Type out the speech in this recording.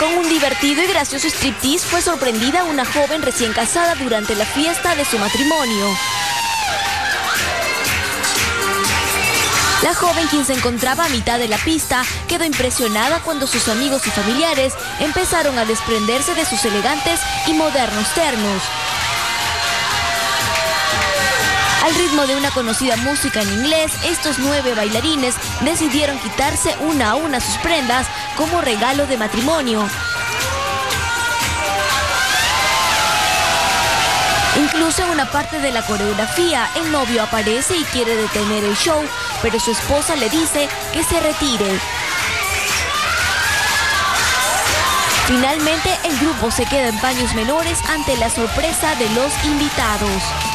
Con un divertido y gracioso striptease fue sorprendida una joven recién casada durante la fiesta de su matrimonio. La joven, quien se encontraba a mitad de la pista, quedó impresionada cuando sus amigos y familiares empezaron a desprenderse de sus elegantes y modernos ternos. Al ritmo de una conocida música en inglés, estos nueve bailarines decidieron quitarse una a una sus prendas como regalo de matrimonio. Incluso en una parte de la coreografía, el novio aparece y quiere detener el show, pero su esposa le dice que se retire. Finalmente, el grupo se queda en paños menores ante la sorpresa de los invitados.